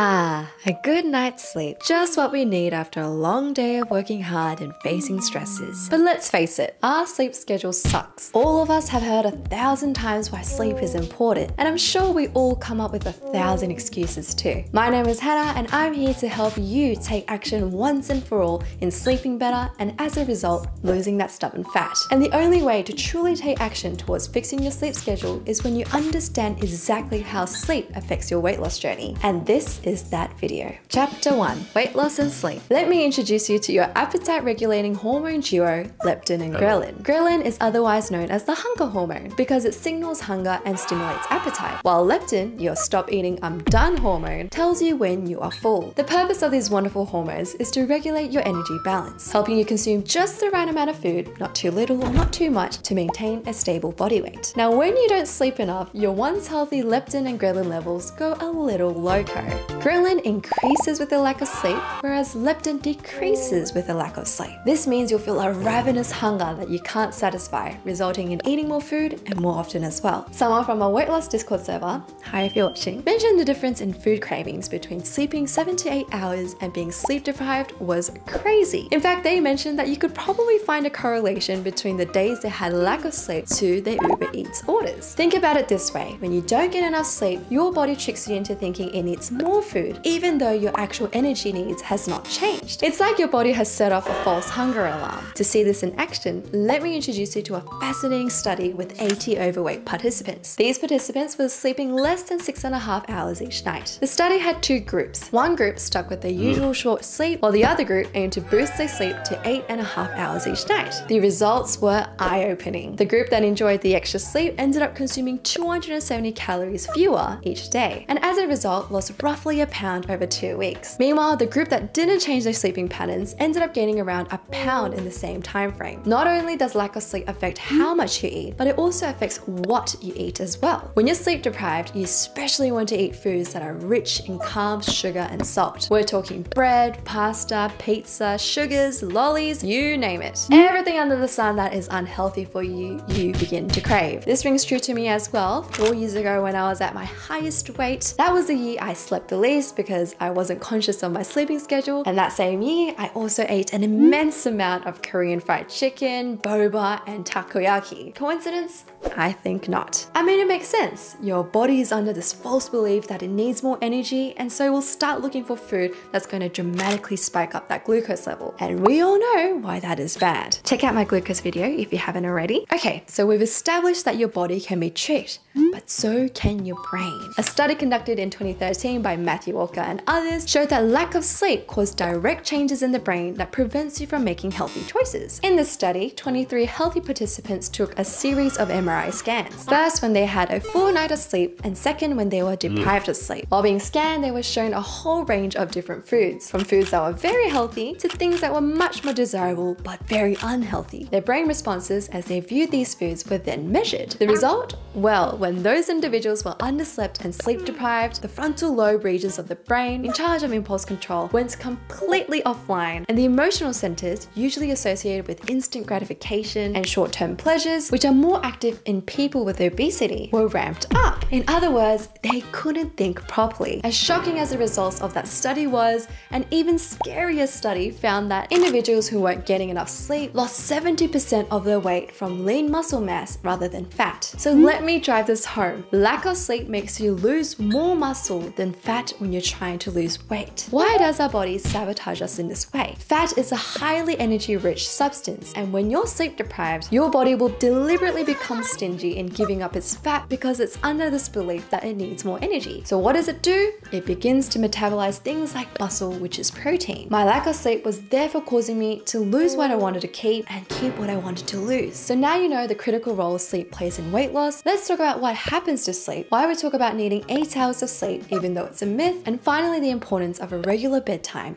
Ah, a good night's sleep. Just what we need after a long day of working hard and facing stresses. But let's face it, our sleep schedule sucks. All of us have heard a thousand times why sleep is important, and I'm sure we all come up with a thousand excuses too. My name is Hanna, and I'm here to help you take action once and for all in sleeping better and as a result, losing that stubborn fat. And the only way to truly take action towards fixing your sleep schedule is when you understand exactly how sleep affects your weight loss journey. And this is that video. Chapter 1 Weight Loss and Sleep. Let me introduce you to your appetite regulating hormone duo, leptin and ghrelin. Ghrelin is otherwise known as the hunger hormone because it signals hunger and stimulates appetite, while leptin, your stop eating I'm done hormone, tells you when you are full. The purpose of these wonderful hormones is to regulate your energy balance, helping you consume just the right amount of food, not too little or not too much, to maintain a stable body weight. Now, when you don't sleep enough, your once healthy leptin and ghrelin levels go a little loco. Ghrelin increases with a lack of sleep, whereas leptin decreases with a lack of sleep. This means you'll feel a ravenous hunger that you can't satisfy, resulting in eating more food and more often as well. Someone from our weight loss Discord server, hi if you're watching, mentioned the difference in food cravings between sleeping 7 to 8 hours and being sleep deprived was crazy. In fact, they mentioned that you could probably find a correlation between the days they had lack of sleep to their Uber Eats orders. Think about it this way, when you don't get enough sleep, your body tricks you into thinking it needs more food, even though your actual energy needs has not changed. It's like your body has set off a false hunger alarm. To see this in action, let me introduce you to a fascinating study with 80 overweight participants. These participants were sleeping less than six and a half hours each night. The study had two groups. One group stuck with their usual short sleep, while the other group aimed to boost their sleep to eight and a half hours each night. The results were eye-opening. The group that enjoyed the extra sleep ended up consuming 270 calories fewer each day, and as a result lost roughly a pound over two weeks. Meanwhile, the group that didn't change their sleeping patterns ended up gaining around a pound in the same time frame. Not only does lack of sleep affect how much you eat, but it also affects what you eat as well. When you're sleep deprived, you especially want to eat foods that are rich in carbs, sugar, and salt. We're talking bread, pasta, pizza, sugars, lollies, you name it. Everything under the sun that is unhealthy for you, you begin to crave. This rings true to me as well. Four years ago when I was at my highest weight, that was the year I slept the least because I wasn't conscious of my sleeping schedule. And that same year, I also ate an immense amount of Korean fried chicken, boba, and takoyaki. Coincidence? I think not. I mean, it makes sense. Your body is under this false belief that it needs more energy, and so will start looking for food that's going to dramatically spike up that glucose level. And we all know why that is bad. Check out my glucose video if you haven't already. Okay, so we've established that your body can be tricked, but so can your brain. A study conducted in 2013 by Matthew Walker and others showed that lack of sleep caused direct changes in the brain that prevents you from making healthy choices. In this study, 23 healthy participants took a series of MRI scans. First, when they had a full night of sleep, and second, when they were mm. deprived of sleep. While being scanned, they were shown a whole range of different foods, from foods that were very healthy to things that were much more desirable but very unhealthy. Their brain responses as they viewed these foods were then measured. The result? Well, when those individuals were underslept and sleep deprived, the frontal lobe regions of the brain in charge of impulse control went completely offline, and the emotional centers, usually associated with instant gratification and short-term pleasures, which are more active in people with obesity, were ramped up. In other words, they couldn't think properly. As shocking as the results of that study was, an even scarier study found that individuals who weren't getting enough sleep lost 70% of their weight from lean muscle mass rather than fat. So let me drive this home. Lack of sleep makes you lose more muscle than fat when you're trying to lose weight. Why does our body sabotage us in this way? Fat is a highly energy rich substance, and when you're sleep deprived, your body will deliberately become stingy in giving up its fat because it's under this belief that it needs more energy. So what does it do? It begins to metabolize things like muscle, which is protein. My lack of sleep was therefore causing me to lose what I wanted to keep and keep what I wanted to lose. So now you know the critical role sleep plays in weight loss. Let's talk about what happens to sleep, why we talk about needing 8 hours of sleep even though it's a myth, and finally the importance of a regular bedtime.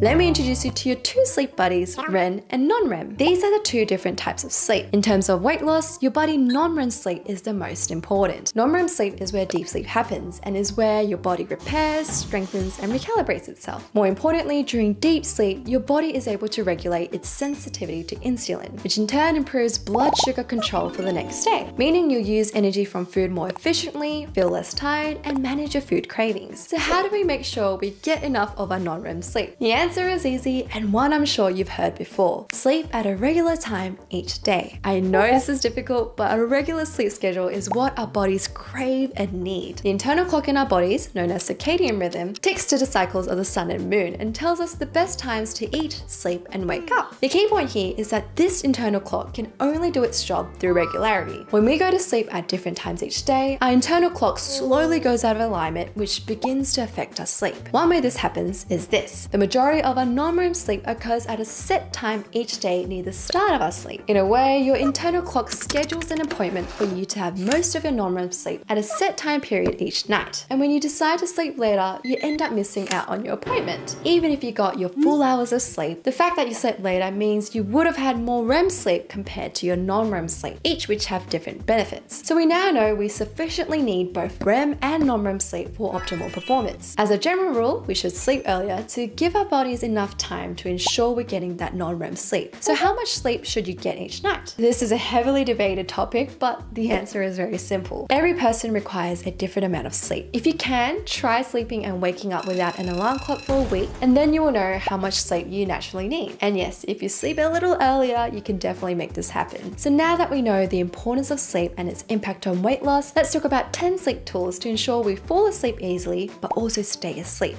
Let me introduce you to your two sleep buddies, REM and non-REM. These are the two different types of sleep. In terms of weight loss, your body non-REM sleep is the most important. Non-REM sleep is where deep sleep happens and is where your body repairs, strengthens, and recalibrates itself. More importantly, during deep sleep, your body is able to regulate its sensitivity to insulin, which in turn improves blood sugar control for the next day, meaning you'll use energy from food more efficiently, feel less tired, and manage your food cravings. So how do we make sure we get enough of our non-REM sleep? The answer is easy and one I'm sure you've heard before. Sleep at a regular time each day. I know this is difficult, but a regular sleep schedule is what our bodies crave and need. The internal clock in our bodies, known as circadian rhythm, ticks to the cycles of the sun and moon and tells us the best times to eat, sleep, and wake up. The key point here is that this internal clock can only do its job through regularity. When we go to sleep at different times each day, our internal clock slowly goes out of alignment, which begins to affect our sleep. One way this happens is this. The majority of our non-REM sleep occurs at a set time each day near the start of our sleep. In a way, your internal clock schedules an appointment for you to have most of your non-REM sleep at a set time period each night. And when you decide to sleep later, you end up missing out on your appointment. Even if you got your full hours of sleep, the fact that you slept later means you would have had more REM sleep compared to your non-REM sleep, each which have different benefits. So we now know we sufficiently need both REM and non-REM sleep for optimal performance. As a general rule, we should sleep earlier to give our bodies enough time to ensure we're getting that non-REM sleep. So how much sleep should you get each night? This is a heavily debated topic, but the answer is very simple. Every person requires a different amount of sleep. If you can, try sleeping and waking up without an alarm clock for a week, and then you will know how much sleep you naturally need. And yes, if you sleep a little earlier, you can definitely make this happen. So now that we know the importance of sleep and its impact on weight loss, let's talk about 10 sleep tools to ensure we fall asleep easily, but also stay asleep.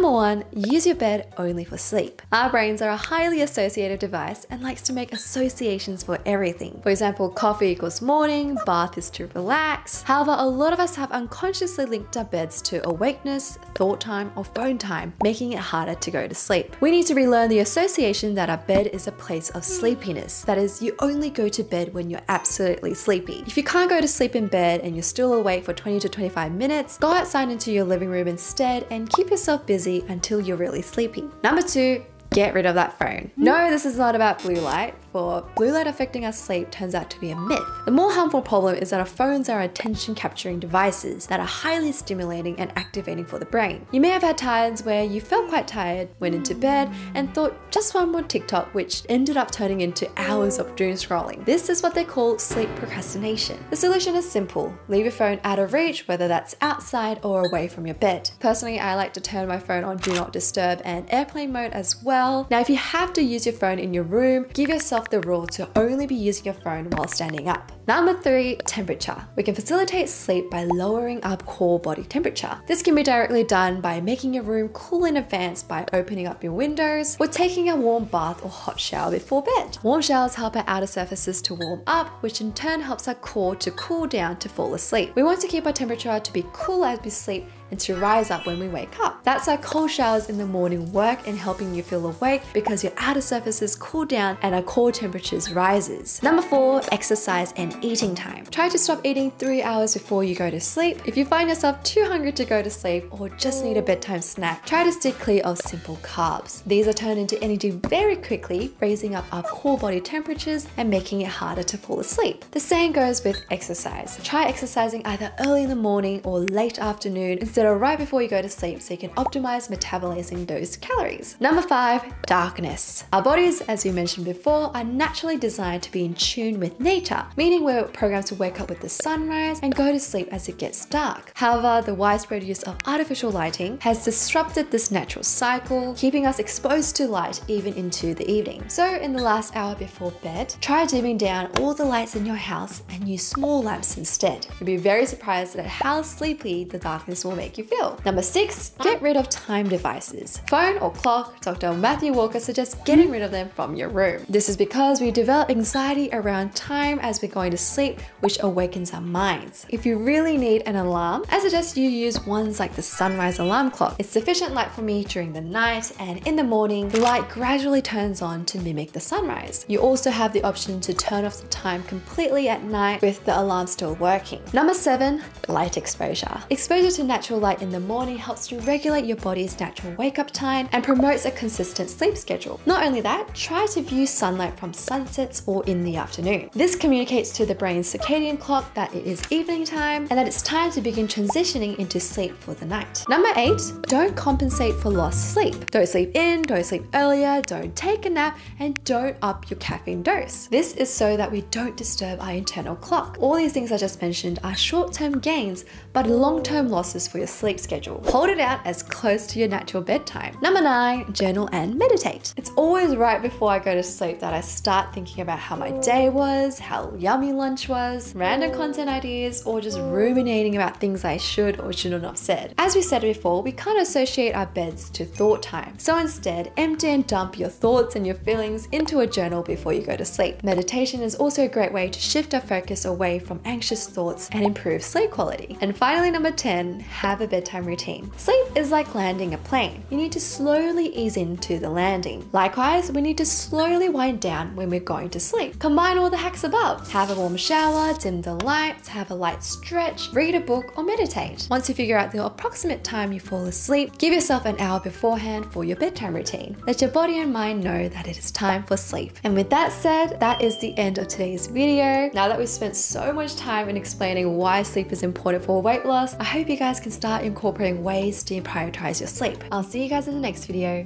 Number one, use your bed only for sleep. Our brains are a highly associative device and likes to make associations for everything. For example, coffee equals morning, bath is to relax. However, a lot of us have unconsciously linked our beds to awakeness, thought time, or phone time, making it harder to go to sleep. We need to relearn the association that our bed is a place of sleepiness. That is, you only go to bed when you're absolutely sleepy. If you can't go to sleep in bed and you're still awake for 20 to 25 minutes, go outside into your living room instead and keep yourself busy until you're really sleepy. Number two, get rid of that phone. No, this is not about blue light for blue light affecting our sleep turns out to be a myth. The more harmful problem is that our phones are attention capturing devices that are highly stimulating and activating for the brain. You may have had times where you felt quite tired, went into bed, and thought just one more TikTok, which ended up turning into hours of doom scrolling. This is what they call sleep procrastination. The solution is simple leave your phone out of reach, whether that's outside or away from your bed. Personally, I like to turn my phone on Do Not Disturb and airplane mode as well. Now, if you have to use your phone in your room, give yourself yourself the rule to only be using your phone while standing up. Number three, temperature. We can facilitate sleep by lowering our core body temperature. This can be directly done by making your room cool in advance by opening up your windows or taking a warm bath or hot shower before bed. Warm showers help our outer surfaces to warm up, which in turn helps our core to cool down to fall asleep. We want to keep our temperature to be cool as we sleep and to rise up when we wake up. That's why cold showers in the morning work in helping you feel awake because your outer surfaces cool down and our core temperatures rises. Number four, exercise and eating time. Try to stop eating three hours before you go to sleep. If you find yourself too hungry to go to sleep or just need a bedtime snack, try to stick clear of simple carbs. These are turned into energy very quickly, raising up our core body temperatures and making it harder to fall asleep. The same goes with exercise. Try exercising either early in the morning or late afternoon instead of right before you go to sleep so you can optimize metabolizing those calories. Number five, darkness. Our bodies, as we mentioned before, are naturally designed to be in tune with nature, meaning we're programmed to wake up with the sunrise and go to sleep as it gets dark. However, the widespread use of artificial lighting has disrupted this natural cycle, keeping us exposed to light even into the evening. So in the last hour before bed, try dimming down all the lights in your house and use small lamps instead. You'll be very surprised at how sleepy the darkness will make you feel. Number six, get rid of time devices. Phone or clock, Dr. Matthew Walker suggests getting rid of them from your room. This is because we develop anxiety around time as we're going to sleep, which awakens our minds. If you really need an alarm, I suggest you use ones like the sunrise alarm clock. It's sufficient light for me during the night and in the morning, the light gradually turns on to mimic the sunrise. You also have the option to turn off the time completely at night with the alarm still working. Number seven, light exposure. Exposure to natural light in the morning helps to regulate your body's natural wake up time and promotes a consistent sleep schedule. Not only that, try to view sunlight from sunsets or in the afternoon. This communicates to the brain's circadian clock that it is evening time and that it's time to begin transitioning into sleep for the night. Number eight, don't compensate for lost sleep. Don't sleep in, don't sleep earlier, don't take a nap, and don't up your caffeine dose. This is so that we don't disturb our internal clock. All these things I just mentioned are short-term gains, but long-term losses for your sleep schedule. Hold it out as close to your natural bedtime. Number nine, journal and meditate. It's always right before I go to sleep that I start thinking about how my day was, how yummy lunch was, random content ideas, or just ruminating about things I should or should not have said. As we said before, we can't associate our beds to thought time. So instead, empty and dump your thoughts and your feelings into a journal before you go to sleep. Meditation is also a great way to shift our focus away from anxious thoughts and improve sleep quality. And finally, number 10, have a bedtime routine. Sleep is like landing a plane. You need to slowly ease into the landing. Likewise, we need to slowly wind down when we're going to sleep. Combine all the hacks above. Have a warm shower, dim the lights, have a light stretch, read a book, or meditate. Once you figure out the approximate time you fall asleep, give yourself an hour beforehand for your bedtime routine. Let your body and mind know that it is time for sleep. And with that said, that is the end of today's video. Now that we've spent so much time in explaining why sleep is important for weight loss, I hope you guys can start incorporating ways to prioritize your sleep. I'll see you guys in the next video.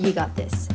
You got this.